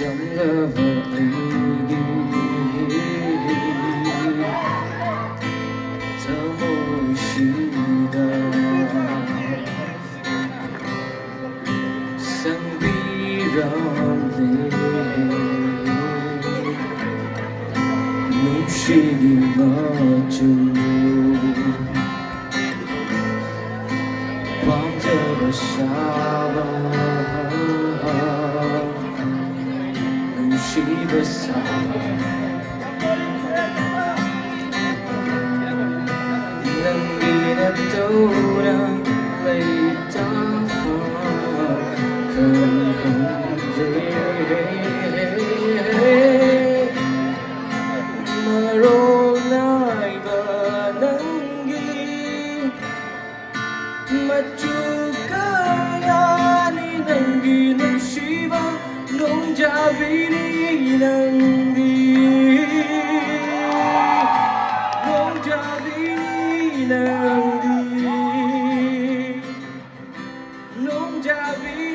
jamlava aigi tamoshida sambiramde nushigi machu she was sound. Nâng ghi đẹp đâu đang lấy ta không dễ Mà rô lại và nâng ghi, Mà chú cá ngã ni ghi Nong Javini Nangi Nong Javini Nangi Nong Javini